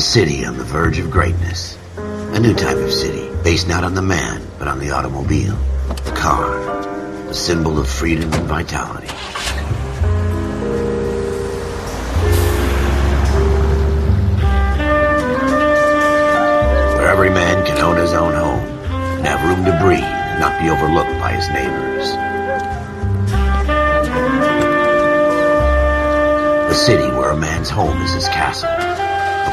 A city on the verge of greatness. A new type of city, based not on the man, but on the automobile. The car. The symbol of freedom and vitality. Where every man can own his own home and have room to breathe and not be overlooked by his neighbors. A city where a man's home is his castle.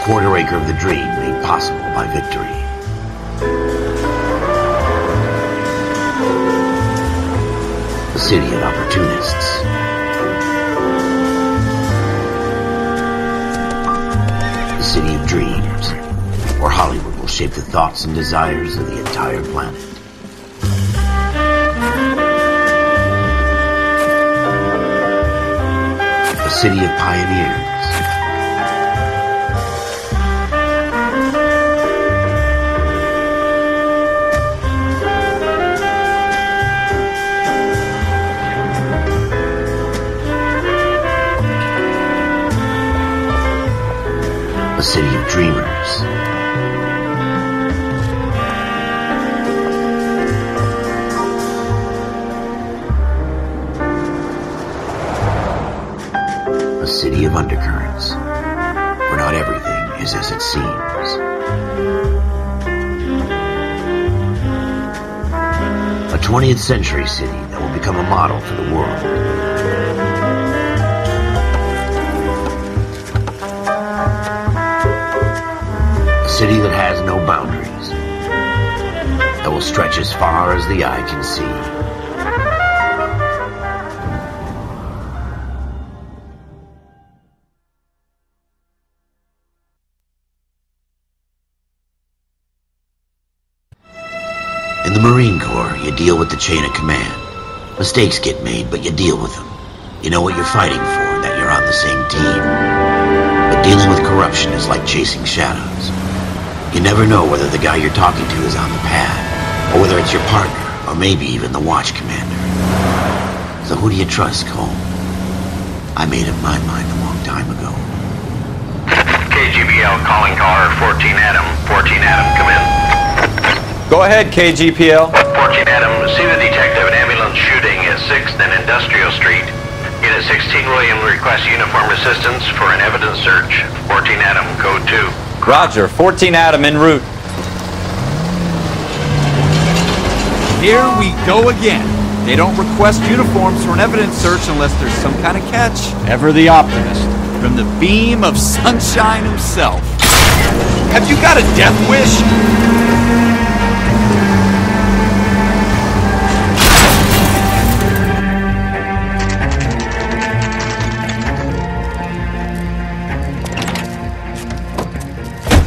Quarter acre of the dream made possible by victory. The city of opportunists. The city of dreams, where Hollywood will shape the thoughts and desires of the entire planet. A city of pioneers. A city of undercurrents, where not everything is as it seems. A 20th century city that will become a model for the world. A city that has no boundaries, that will stretch as far as the eye can see. You deal with the chain of command. Mistakes get made, but you deal with them. You know what you're fighting for, that you're on the same team. But dealing with corruption is like chasing shadows. You never know whether the guy you're talking to is on the pad, or whether it's your partner, or maybe even the watch commander. So who do you trust, Cole? I made up my mind a long time ago. KGPL calling caller 14 Adam. 14 Adam, come in. Go ahead, KGPL. 14 Adam, see the detective an ambulance shooting at 6th and Industrial Street. Unit 16 William requests uniform assistance for an evidence search. 14 Adam, code 2. Roger, 14 Adam en route. Here we go again. They don't request uniforms for an evidence search unless there's some kind of catch. Ever the optimist. From the beam of sunshine himself. Have you got a death wish?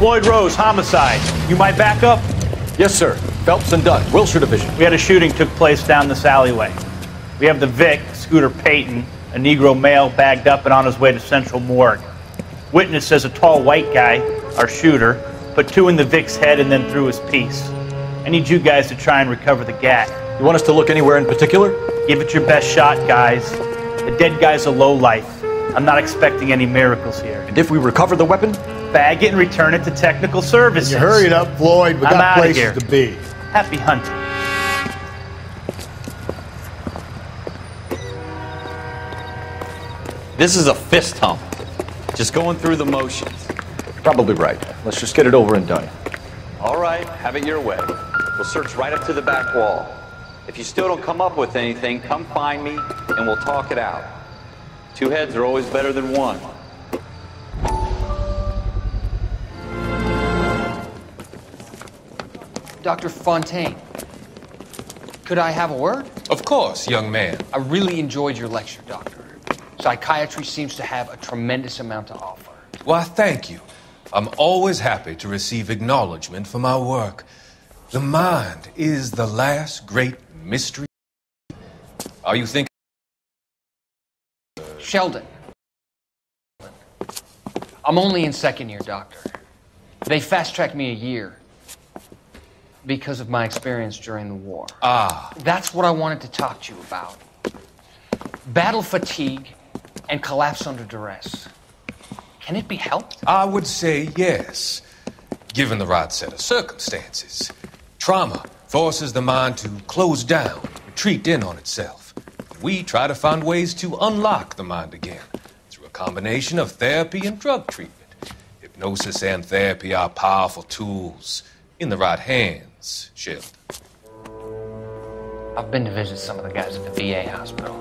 Floyd Rose, homicide. You might back up? Yes, sir. Phelps and Dunn, Wilshire Division. We had a shooting took place down this alleyway. We have the Vic, Scooter Payton, a Negro male bagged up and on his way to Central Morgue. Witness says a tall white guy, our shooter, put two in the Vic's head and then threw his piece. I need you guys to try and recover the gat. You want us to look anywhere in particular? Give it your best shot, guys. The dead guy's a low life. I'm not expecting any miracles here. And if we recover the weapon? Bag it and return it to technical services. You hurry it up, Floyd. We I'm got outta places here. to be. Happy hunting. This is a fist hump. Just going through the motions. Probably right. Let's just get it over and done. All right, have it your way. We'll search right up to the back wall. If you still don't come up with anything, come find me and we'll talk it out. Two heads are always better than one. Dr. Fontaine, could I have a word? Of course, young man. I really enjoyed your lecture, Doctor. Psychiatry seems to have a tremendous amount to offer. Why, thank you. I'm always happy to receive acknowledgement for my work. The mind is the last great mystery. Are you thinking? Sheldon. I'm only in second year, Doctor. They fast tracked me a year because of my experience during the war. Ah, That's what I wanted to talk to you about. Battle fatigue and collapse under duress. Can it be helped? I would say yes, given the right set of circumstances. Trauma forces the mind to close down, retreat in on itself. We try to find ways to unlock the mind again through a combination of therapy and drug treatment. Hypnosis and therapy are powerful tools in the right hands, Sheldon. I've been to visit some of the guys at the VA hospital.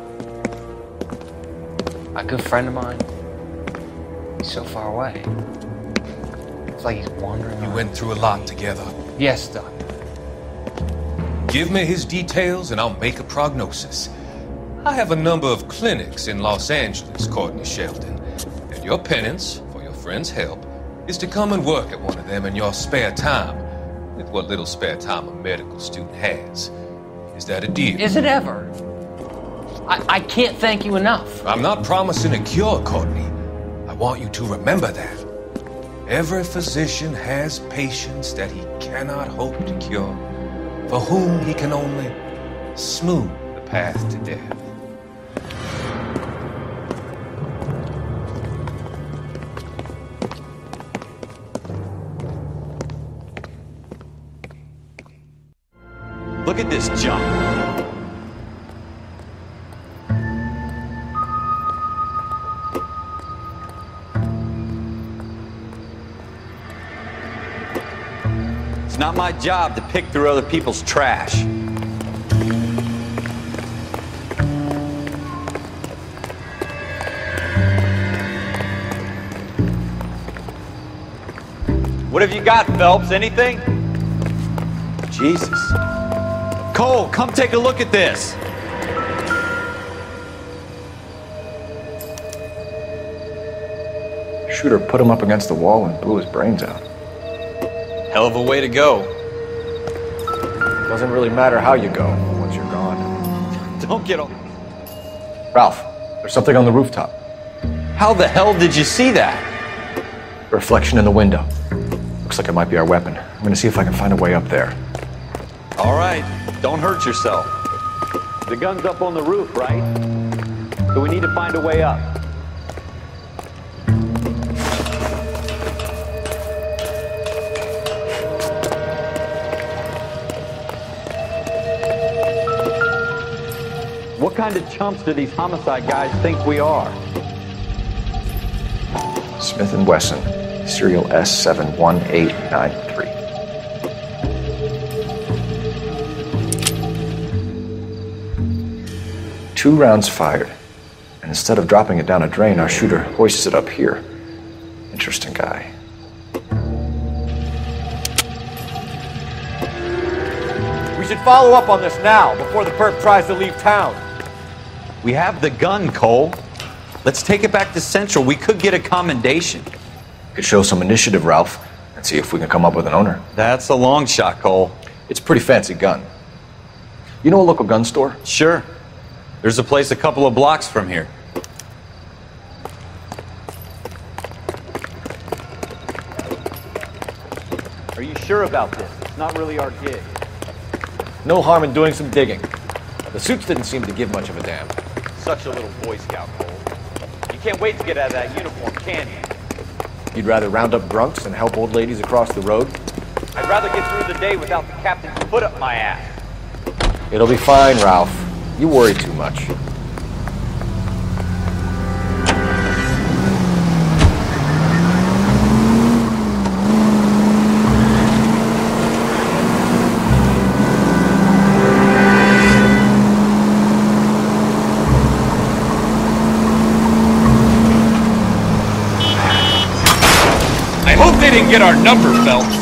A good friend of mine, he's so far away. It's like he's wandering. You around. went through a lot together. Yes, Doc. Give me his details and I'll make a prognosis. I have a number of clinics in Los Angeles, Courtney Sheldon, and your penance, for your friend's help, is to come and work at one of them in your spare time, with what little spare time a medical student has. Is that a deal? Is it ever? I, I can't thank you enough. I'm not promising a cure, Courtney. I want you to remember that. Every physician has patients that he cannot hope to cure, for whom he can only smooth the path to death. Look at this junk. It's not my job to pick through other people's trash. What have you got, Phelps? Anything? Jesus. Cole, come take a look at this. Shooter put him up against the wall and blew his brains out. Hell of a way to go. Doesn't really matter how you go once you're gone. Don't get all. Ralph, there's something on the rooftop. How the hell did you see that? A reflection in the window. Looks like it might be our weapon. I'm gonna see if I can find a way up there. All right, don't hurt yourself. The gun's up on the roof, right? So we need to find a way up. What kind of chumps do these homicide guys think we are? Smith and Wesson, serial S71893. Two rounds fired, and instead of dropping it down a drain, our shooter hoists it up here. Interesting guy. We should follow up on this now, before the perp tries to leave town. We have the gun, Cole. Let's take it back to Central. We could get a commendation. Could show some initiative, Ralph, and see if we can come up with an owner. That's a long shot, Cole. It's a pretty fancy gun. You know a local gun store? Sure. There's a place a couple of blocks from here. Are you sure about this? It's not really our gig. No harm in doing some digging. The suits didn't seem to give much of a damn. Such a little Boy Scout, Cole. You can't wait to get out of that uniform, can you? You'd rather round up drunks and help old ladies across the road? I'd rather get through the day without the captain's foot up my ass. It'll be fine, Ralph. You worry too much. I hope they didn't get our number, Phelps.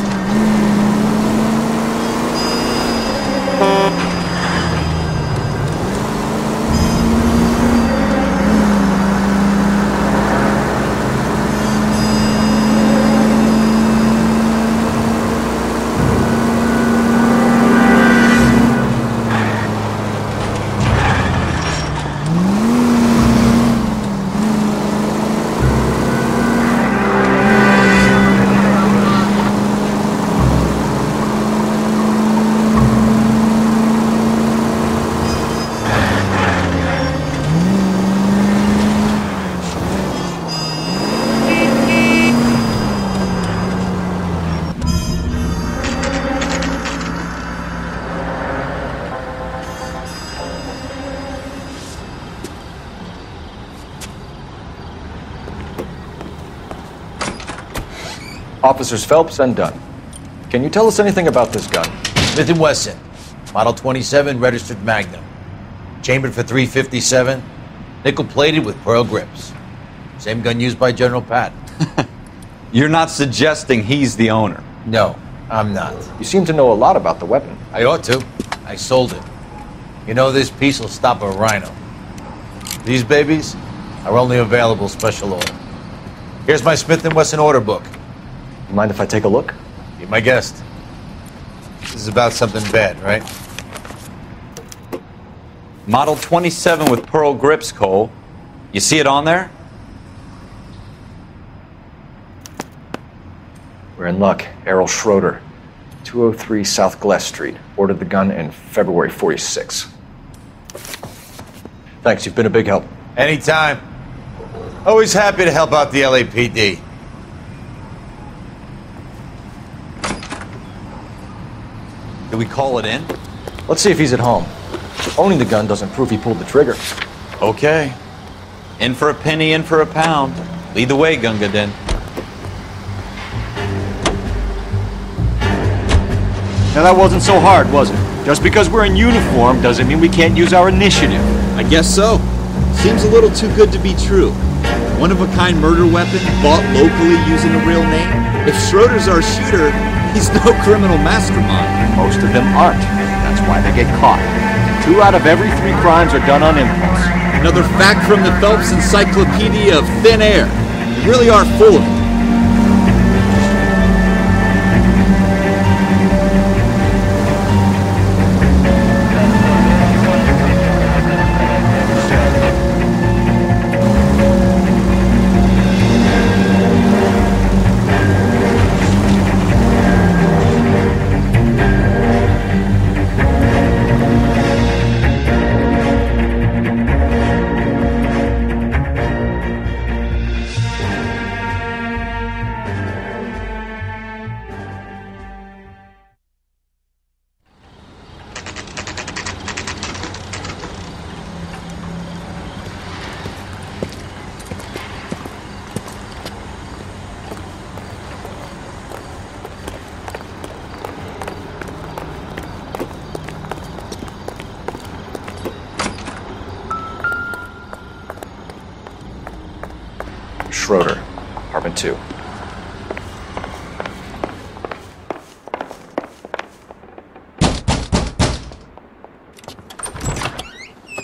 Officers Phelps and Dunn. Can you tell us anything about this gun? Smith & Wesson, Model 27, registered Magnum. Chambered for 357, nickel-plated with pearl grips. Same gun used by General Patton. You're not suggesting he's the owner. No, I'm not. You seem to know a lot about the weapon. I ought to. I sold it. You know this piece will stop a rhino. These babies are only available special order. Here's my Smith & Wesson order book. Mind if I take a look? Be my guest. This is about something bad, right? Model 27 with pearl grips, Cole. You see it on there? We're in luck. Errol Schroeder, 203 South Glass Street. Ordered the gun in February 46. Thanks, you've been a big help. Anytime. Always happy to help out the LAPD. Do we call it in? Let's see if he's at home. Owning the gun doesn't prove he pulled the trigger. Okay. In for a penny, in for a pound. Lead the way, Gunga Din. Now that wasn't so hard, was it? Just because we're in uniform doesn't mean we can't use our initiative. I guess so. Seems a little too good to be true. One of a kind murder weapon bought locally using a real name? If Schroeder's our shooter, he's no criminal mastermind. And Most of them aren't. That's why they get caught. Two out of every three crimes are done on impulse. Another fact from the Phelps Encyclopedia of Thin Air. You really are full of it.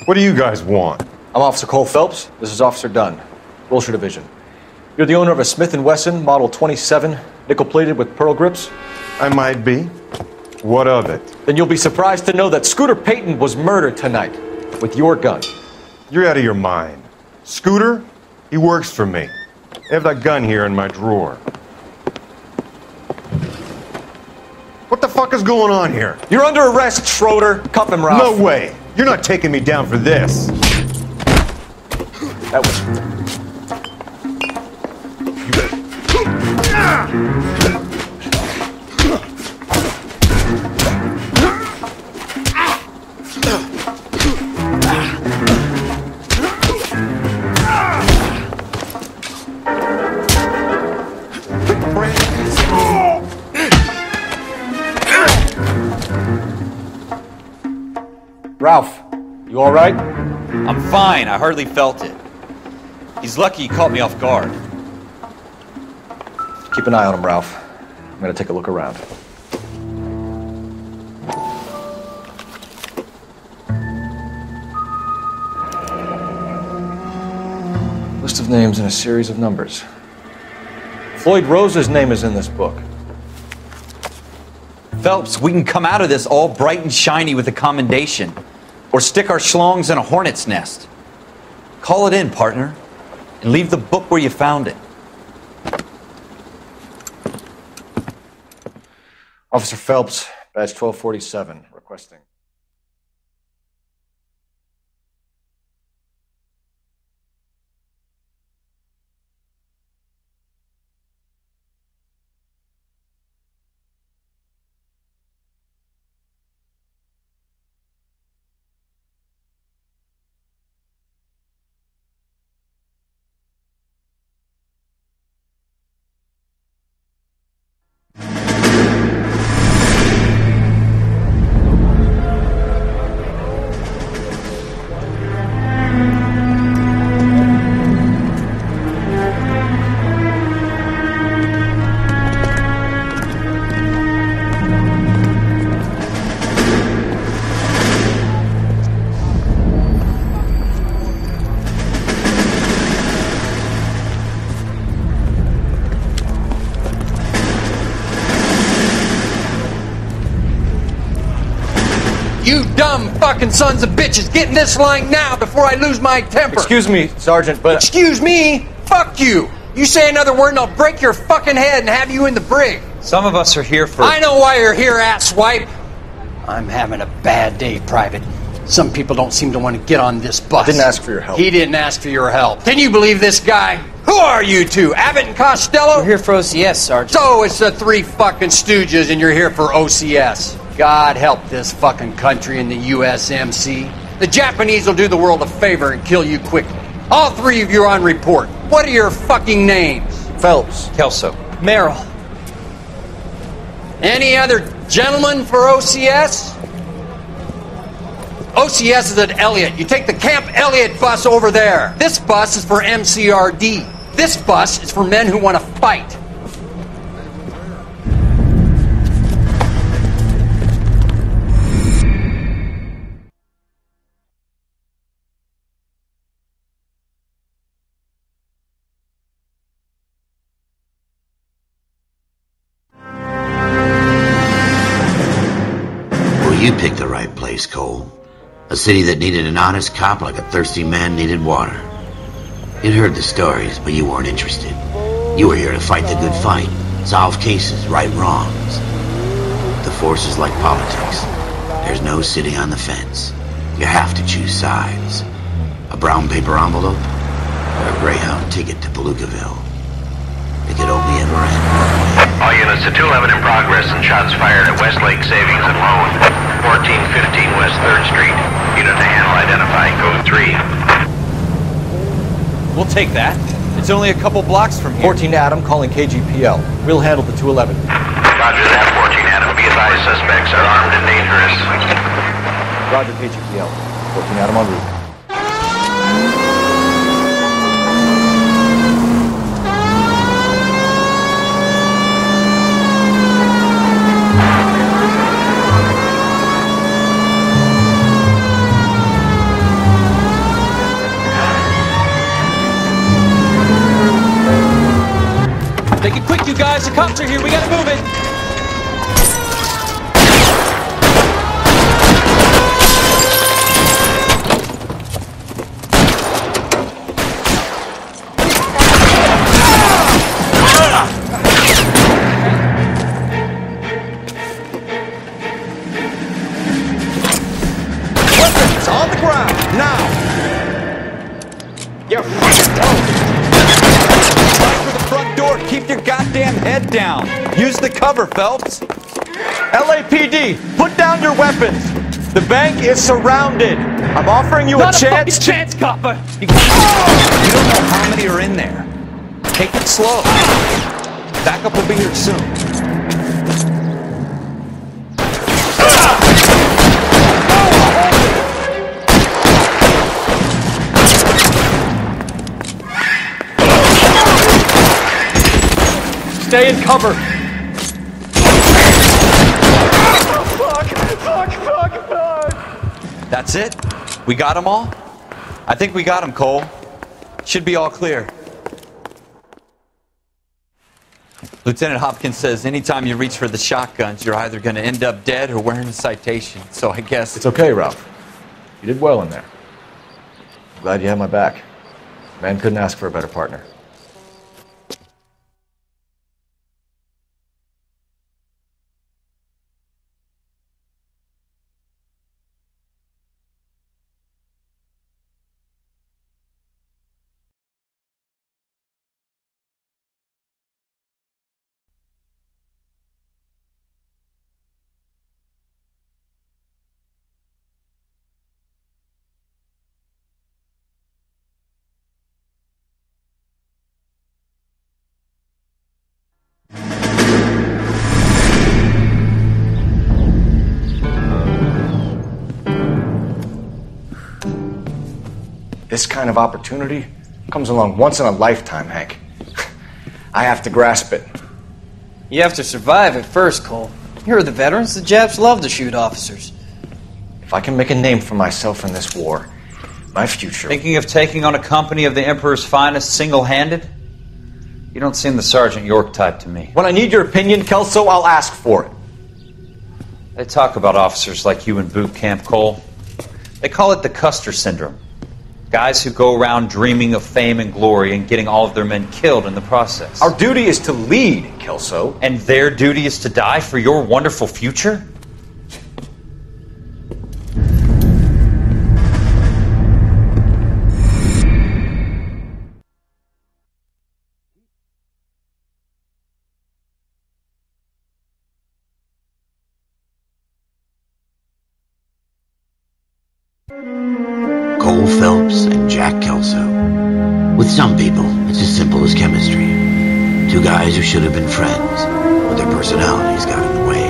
What do you guys want? I'm Officer Cole Phelps. This is Officer Dunn, Wilshire Division. You're the owner of a Smith & Wesson Model 27, nickel-plated with pearl grips? I might be. What of it? Then you'll be surprised to know that Scooter Payton was murdered tonight with your gun. You're out of your mind. Scooter? He works for me. I have that gun here in my drawer. What the fuck is going on here? You're under arrest, Schroeder. Cuff him, Ralph. No way. You're not taking me down for this. That was. Ralph, you all right? I'm fine. I hardly felt it. He's lucky he caught me off guard. Keep an eye on him, Ralph. I'm gonna take a look around. List of names and a series of numbers. Floyd Rose's name is in this book. Phelps, we can come out of this all bright and shiny with a commendation. Or stick our schlongs in a hornet's nest. Call it in, partner. And leave the book where you found it. Officer Phelps, badge 1247, fucking sons of bitches, get in this line now before I lose my temper. Excuse me, Sergeant, but. Excuse me? Fuck you. You say another word and I'll break your fucking head and have you in the brig. Some of us are here for. I know why you're here, asswipe. I'm having a bad day, Private. Some people don't seem to want to get on this bus. I didn't ask for your help. He didn't ask for your help. Can you believe this guy? Who are you two? Abbott and Costello? We're here for OCS, Sergeant. So it's the three fucking stooges and you're here for OCS. God help this fucking country and the USMC. The Japanese will do the world a favor and kill you quickly. All three of you are on report. What are your fucking names? Phelps. Kelso. Merrill. Any other gentlemen for OCS? OCS is at Elliott. You take the Camp Elliott bus over there. This bus is for MCRD. This bus is for men who want to fight. A city that needed an honest cop like a thirsty man needed water. You'd heard the stories, but you weren't interested. You were here to fight the good fight, solve cases, right wrongs. The force is like politics. There's no sitting on the fence. You have to choose sides. A brown paper envelope or a Greyhound ticket to Palookaville. It could only ever end. All units to 211 in progress and shots fired at Westlake Savings and Loan, 1415 West 3rd Street. Unit to handle identify code 3. We'll take that. It's only a couple blocks from here. 14 Adam calling KGPL. We'll handle the 211. Roger that, 14 Adam. Be advised suspects are armed and dangerous. Roger KGPL. 14 Adam en route. Are here. We gotta move it. Down. Use the cover, Phelps. LAPD, put down your weapons! The bank is surrounded! I'm offering you Not a chance fucking chance, copper. You don't know how many are in there. Take it slow. Backup will be here soon. Stay in cover. That's it? We got them all? I think we got them, Cole. Should be all clear. Lieutenant Hopkins says anytime you reach for the shotguns, you're either going to end up dead or wearing a citation. So I guess It's okay, Ralph. You did well in there. Glad you had my back. Man couldn't ask for a better partner. This kind of opportunity comes along once in a lifetime, Hank. I have to grasp it. You have to survive at first, Cole. You're the veterans. The Japs love to shoot officers. If I can make a name for myself in this war, my future. Thinking of taking on a company of the Emperor's finest single handed? You don't seem the Sergeant York type to me. When I need your opinion, Kelso, I'll ask for it. They talk about officers like you in boot camp, Cole. They call it the Custer syndrome. Guys who go around dreaming of fame and glory and getting all of their men killed in the process. Our duty is to lead, Kelso. And their duty is to die for your wonderful future? Cole Phelps and Jack Kelso. With some people, it's as simple as chemistry. Two guys who should have been friends, but their personalities got in the way.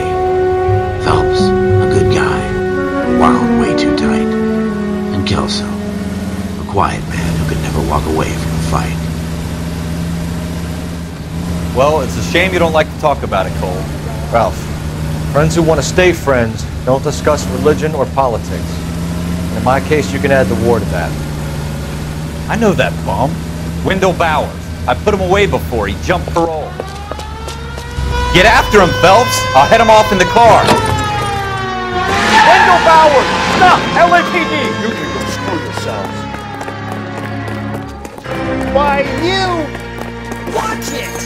Phelps, a good guy, wound way too tight. And Kelso, a quiet man who could never walk away from a fight. Well, it's a shame you don't like to talk about it, Cole. Ralph, friends who want to stay friends don't discuss religion or politics. In my case, you can add the war to that. I know that bum. Wendell Bowers. I put him away before. He jumped parole. Get after him, Phelps. I'll head him off in the car. Wendell Bowers! Stop! LAPD! You can go screw yourselves. Why, you... Watch it!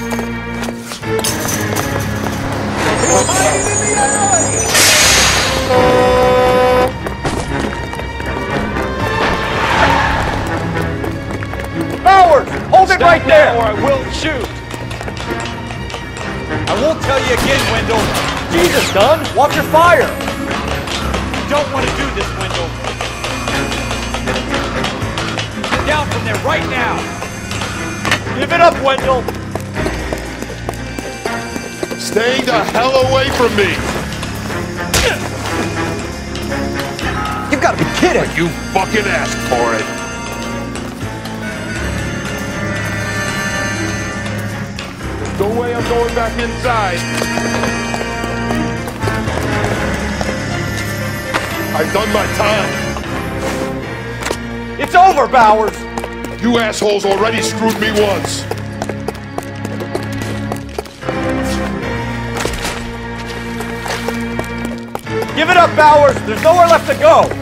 Bowers! Hold it right there! Or I will shoot! I won't tell you again, Wendell. Jesus, Dunn! Watch your fire! You don't want to do this, Wendell. Get down from there right now. Give it up, Wendell! Stay the hell away from me! You've got to be kidding! You fucking asked for it! No way I'm going back inside. I've done my time. It's over, Bowers! You assholes already screwed me once. Give it up, Bowers! There's nowhere left to go!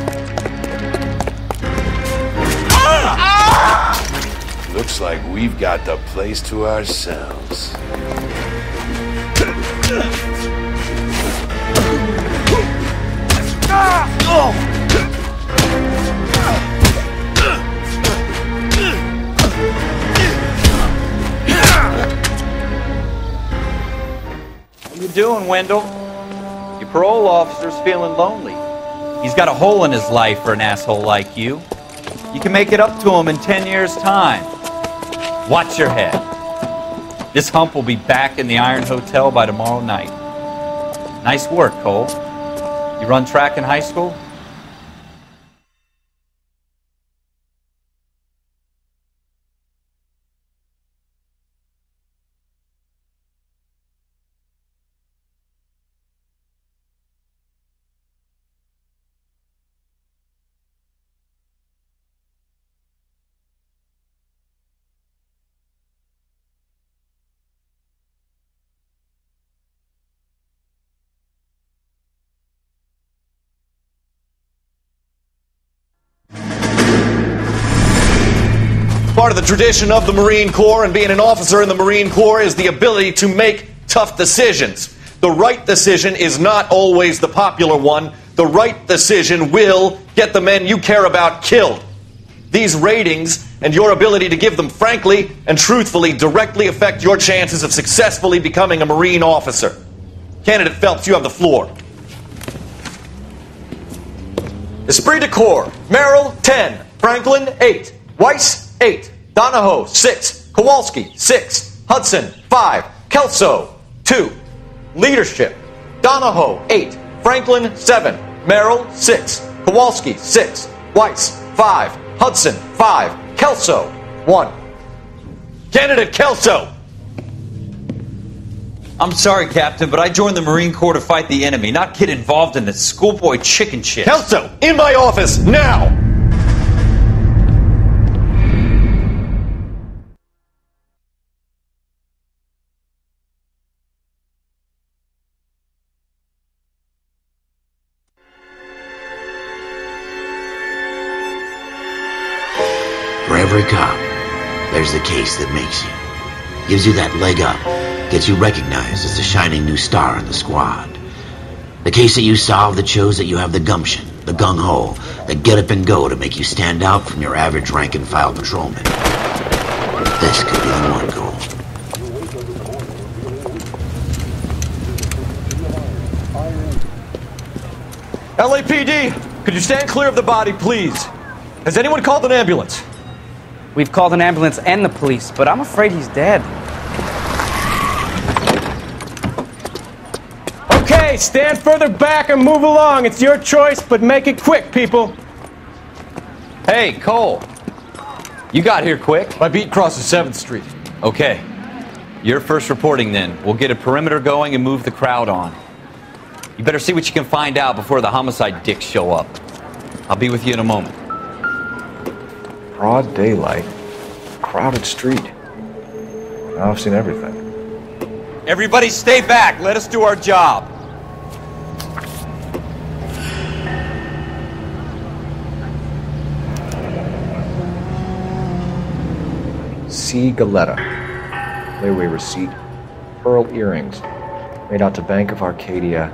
Looks like we've got the place to ourselves. How you doing, Wendell? Your parole officer's feeling lonely. He's got a hole in his life for an asshole like you. You can make it up to him in 10 years' time. Watch your head. This hump will be back in the Iron Hotel by tomorrow night. Nice work, Cole. You run track in high school? Tradition of the Marine Corps and being an officer in the Marine Corps is the ability to make tough decisions. The right decision is not always the popular one. The right decision will get the men you care about killed. These ratings and your ability to give them frankly and truthfully directly affect your chances of successfully becoming a Marine officer. Candidate Phelps, you have the floor. Esprit de Corps, Merrill, 10. Franklin, 8. Weiss, 8. Donahoe, 6. Kowalski, 6. Hudson, 5. Kelso, 2. Leadership, Donahoe, 8. Franklin, 7. Merrill, 6. Kowalski, 6. Weiss, 5. Hudson, 5. Kelso, 1. Candidate Kelso! I'm sorry, Captain, but I joined the Marine Corps to fight the enemy, not get involved in this schoolboy chicken shit. Kelso, in my office, now! Case that makes you. Gives you that leg up, gets you recognized as the shining new star in the squad. The case that you solve that shows that you have the gumption, the gung-ho, the get up and go to make you stand out from your average rank and file patrolman. This could be the one, Cole. LAPD, could you stand clear of the body, please? Has anyone called an ambulance? We've called an ambulance and the police, but I'm afraid he's dead. Okay, stand further back and move along. It's your choice, but make it quick, people. Hey, Cole. You got here quick. My beat crosses 7th Street. Okay. You're first reporting then. We'll get a perimeter going and move the crowd on. You better see what you can find out before the homicide dicks show up. I'll be with you in a moment. Broad daylight, crowded street. Now I've seen everything. Everybody stay back. Let us do our job. C. Galetta. Layaway receipt. Pearl earrings. Made out to Bank of Arcadia.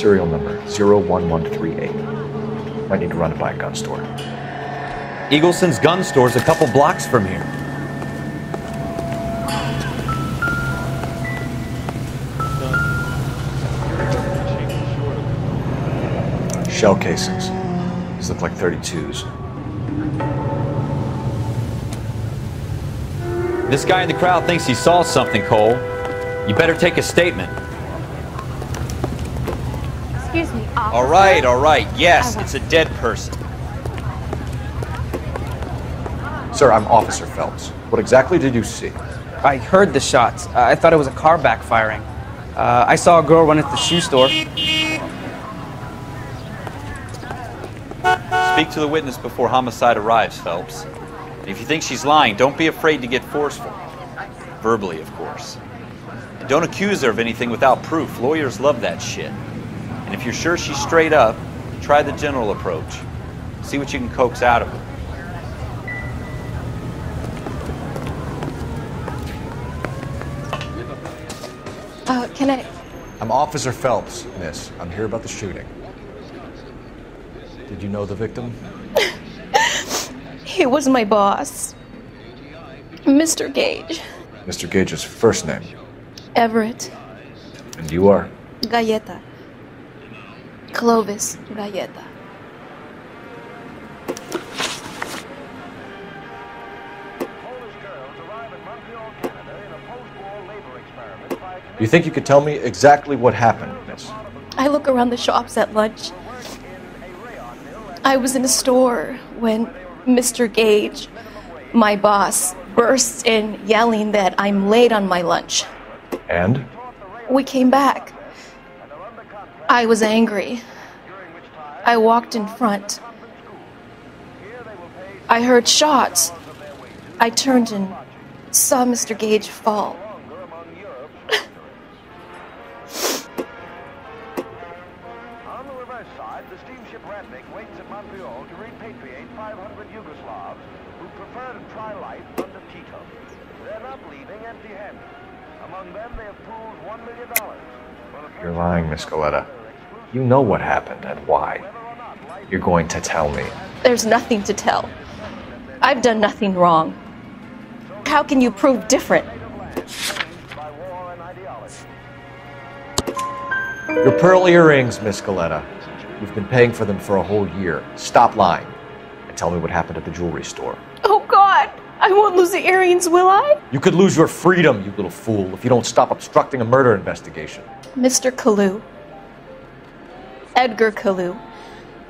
Serial number 01138. Might need to run it by a gun store. Eagleson's gun store's a couple blocks from here. Shell casings. These look like 32s. This guy in the crowd thinks he saw something, Cole. You better take a statement. Excuse me, officer. All right, all right. Yes, it's a dead person. Sir, I'm Officer Phelps. What exactly did you see? I heard the shots. Uh, I thought it was a car backfiring. Uh, I saw a girl run into the shoe store. Speak to the witness before homicide arrives, Phelps. And if you think she's lying, don't be afraid to get forceful. Verbally, of course. And don't accuse her of anything without proof. Lawyers love that shit. And if you're sure she's straight up, try the general approach. See what you can coax out of her. Uh, can I? I'm Officer Phelps, miss. I'm here about the shooting. Did you know the victim? He was my boss, Mr. Gage, Mr. Gage's first name. Everett And you are? Galletta, Clovis Galletta. You think you could tell me exactly what happened, miss? I look around the shops at lunch. I was in a store when Mr. Gage, my boss, bursts in yelling that I'm late on my lunch. And? We came back. I was angry. I walked in front. I heard shots. I turned and saw Mr. Gage fall. On the reverse side, the steamship Ratnik waits at Montreal to repatriate 500 Yugoslavs who prefer to try life under Tito. They're not leaving empty-handed. Among them, they have pooled $1 million. You're lying, Miss Galletta. You know what happened and why. You're going to tell me. There's nothing to tell. I've done nothing wrong. How can you prove different? Your pearl earrings, Miss Galletta. You've been paying for them for a whole year. Stop lying and tell me what happened at the jewelry store. Oh God, I won't lose the earrings, will I? You could lose your freedom, you little fool, if you don't stop obstructing a murder investigation. Mr. Kalou. Edgar Kalou.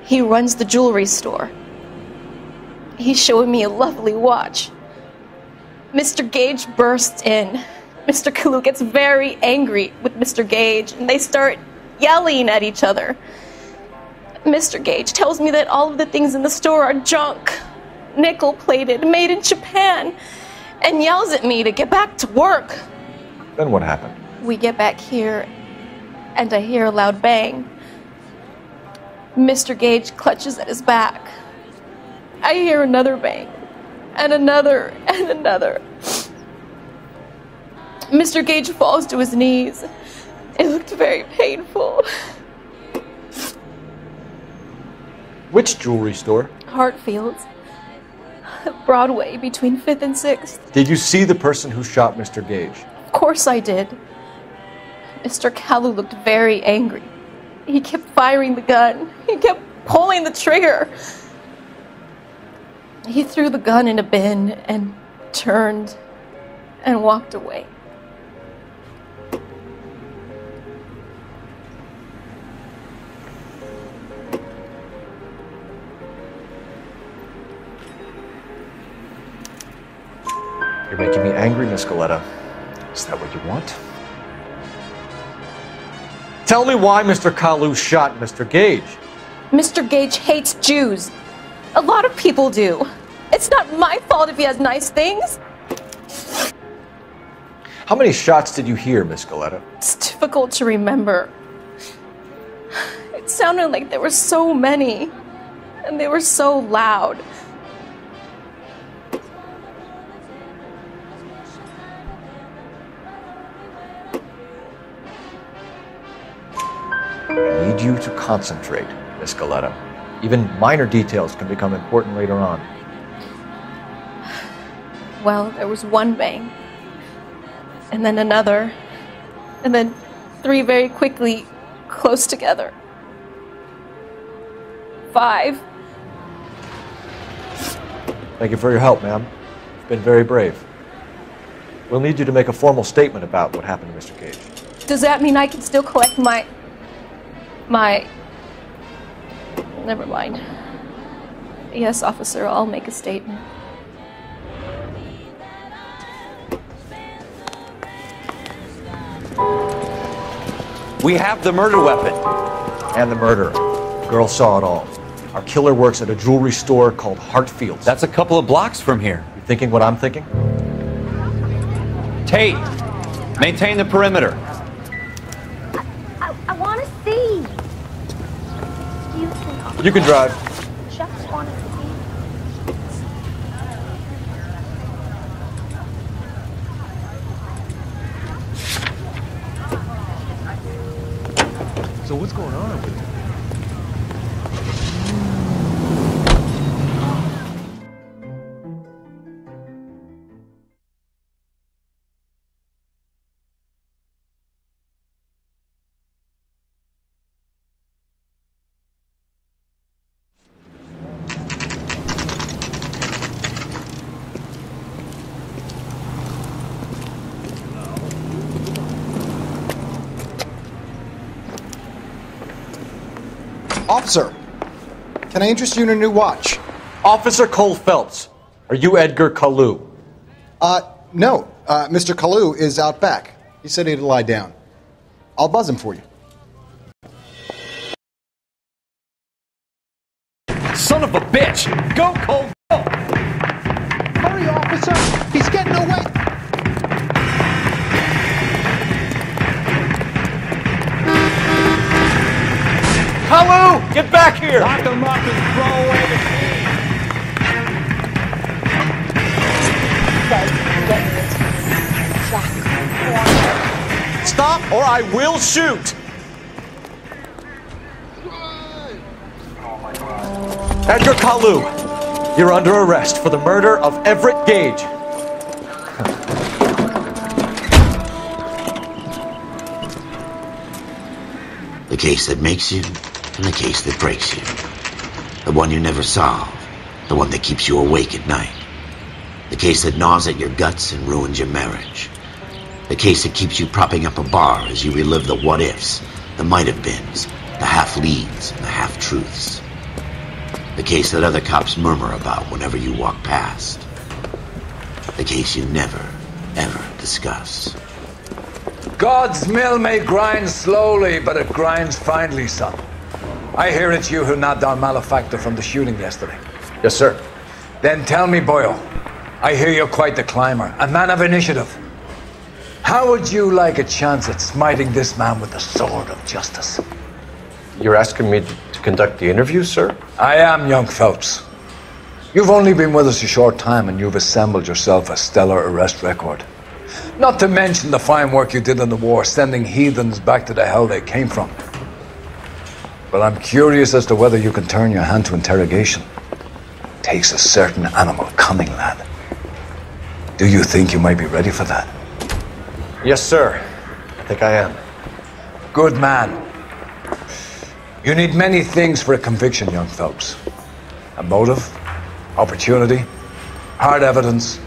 He runs the jewelry store. He's showing me a lovely watch. Mr. Gage bursts in. Mr. Kalou gets very angry with Mr. Gage, and they start yelling at each other. Mr. Gage tells me that all of the things in the store are junk, nickel plated, made in Japan, and yells at me to get back to work. Then what happened? We get back here, and I hear a loud bang. Mr. Gage clutches at his back. I hear another bang, and another, and another. Mr. Gage falls to his knees. It looked very painful. Which jewelry store? Hartfield's. Broadway between 5th and 6th. Did you see the person who shot Mr. Gage? Of course I did. Mr. Kalou looked very angry. He kept firing the gun. He kept pulling the trigger. He threw the gun in a bin and turned and walked away. You're making me angry, Miss Galletta. Is that what you want? Tell me why Mr. Kalou shot Mr. Gage. Mr. Gage hates Jews. A lot of people do. It's not my fault if he has nice things. How many shots did you hear, Miss Galletta? It's difficult to remember. It sounded like there were so many, and they were so loud. Need you to concentrate, Miss Galletta. Even minor details can become important later on. Well, there was one bang, and then another, and then three very quickly close together. Five. Thank you for your help, ma'am. You've been very brave. We'll need you to make a formal statement about what happened to Mr. Gage. Does that mean I can still collect my. My. Never mind. Yes, officer, I'll make a statement. We have the murder weapon. And the murderer. Girl saw it all. Our killer works at a jewelry store called Hartfield's. That's a couple of blocks from here. You thinking what I'm thinking? Tate, maintain the perimeter. I, I want to see. You can. You can drive. So what's going on over there? Officer, can I interest you in a new watch? Officer Cole Phelps, are you Edgar Kalou? Uh, no. Uh, Mr. Kalou is out back. He said he'd lie down. I'll buzz him for you. Son of a bitch! Go, Cole! Get back here! Lock him up and throw away the key. Stop or I will shoot! Edgar Kalou, you're under arrest for the murder of Everett Gage. The case that makes you the case that breaks you. The one you never solve. The one that keeps you awake at night. The case that gnaws at your guts and ruins your marriage. The case that keeps you propping up a bar as you relive the what ifs, the might have beens, the half leads, and the half truths. The case that other cops murmur about whenever you walk past. The case you never, ever discuss. God's mill may grind slowly, but it grinds finely, son. I hear it's you who nabbed our malefactor from the shooting yesterday. Yes, sir. Then tell me, Boyle. I hear you're quite the climber, a man of initiative. How would you like a chance at smiting this man with the sword of justice? You're asking me to conduct the interview, sir? I am, young Phelps. You've only been with us a short time and you've assembled yourself a stellar arrest record. Not to mention the fine work you did in the war, sending heathens back to the hell they came from. But I'm curious as to whether you can turn your hand to interrogation. It Takes a certain animal cunning, lad. Do you think you might be ready for that? Yes, sir. I think I am. Good man. You need many things for a conviction, young Phelps A motive, opportunity, hard evidence,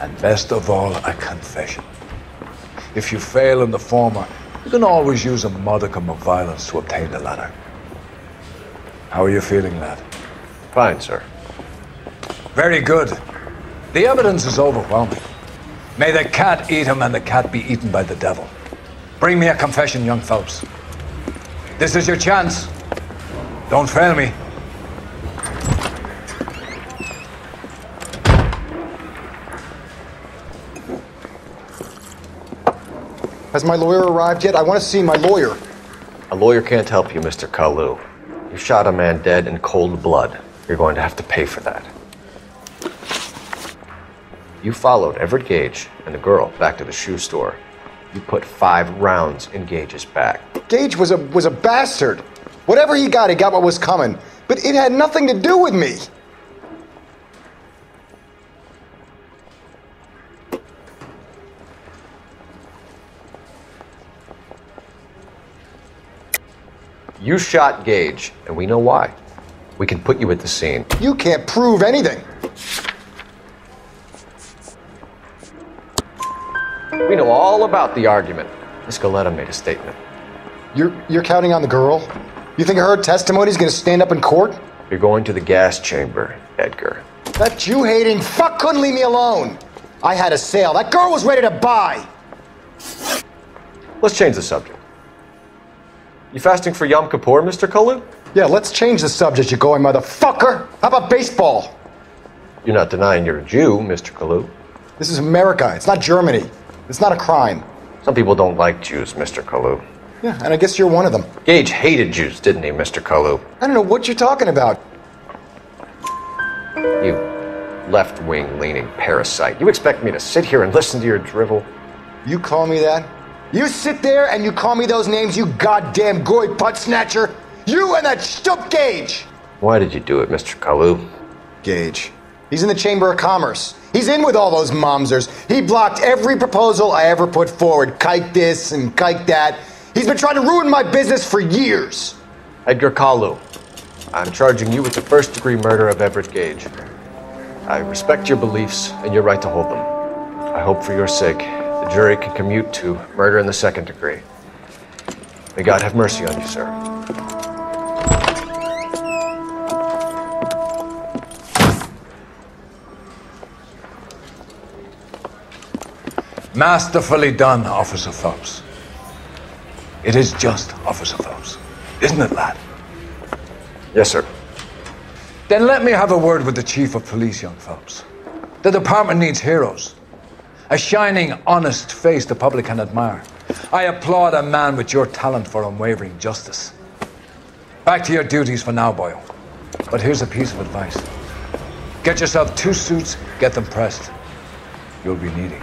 and best of all, a confession. If you fail in the former, you can always use a modicum of violence to obtain the latter. How are you feeling, lad? Fine, sir. Very good. The evidence is overwhelming. May the cat eat him and the cat be eaten by the devil. Bring me a confession, young Phelps. This is your chance. Don't fail me. Has my lawyer arrived yet? I want to see my lawyer. A lawyer can't help you, Mr. Kalou. You shot a man dead in cold blood. You're going to have to pay for that. You followed Everett Gage and the girl back to the shoe store. You put five rounds in Gage's back. Gage was a was a bastard. Whatever he got, he got what was coming. But it had nothing to do with me. You shot Gage, and we know why. We can put you at the scene. You can't prove anything. We know all about the argument. Miss Galletta made a statement. You're you're counting on the girl? You think her testimony is going to stand up in court? You're going to the gas chamber, Edgar. That Jew hating fuck couldn't leave me alone. I had a sale. That girl was ready to buy. Let's change the subject. You fasting for Yom Kippur, Mr. Kalou? Yeah, let's change the subject, you going motherfucker. How about baseball? You're not denying you're a Jew, Mr. Kalou. This is America. It's not Germany. It's not a crime. Some people don't like Jews, Mr. Kalou. Yeah, and I guess you're one of them. Gage hated Jews, didn't he, Mr. Kalou? I don't know what you're talking about. You left wing leaning parasite. You expect me to sit here and listen to your drivel? You call me that? You sit there and you call me those names, you goddamn goy butt snatcher? You and that stup Gage! Why did you do it, Mr. Kalou? Gage. He's in the Chamber of Commerce. He's in with all those momsers. He blocked every proposal I ever put forward. Kike this and kike that. He's been trying to ruin my business for years. Edgar Kalou, I'm charging you with the first degree murder of Everett Gage. I respect your beliefs and your right to hold them. I hope for your sake the jury can commute to murder in the second degree. May God have mercy on you, sir. Masterfully done, Officer Phelps. It is just, Officer Phelps. Isn't it, lad? Yes, sir. Then let me have a word with the Chief of Police, young Phelps. The department needs heroes. A shining, honest face the public can admire. I applaud a man with your talent for unwavering justice. Back to your duties for now, Boyle. But here's a piece of advice. Get yourself two suits, get them pressed. You'll be needing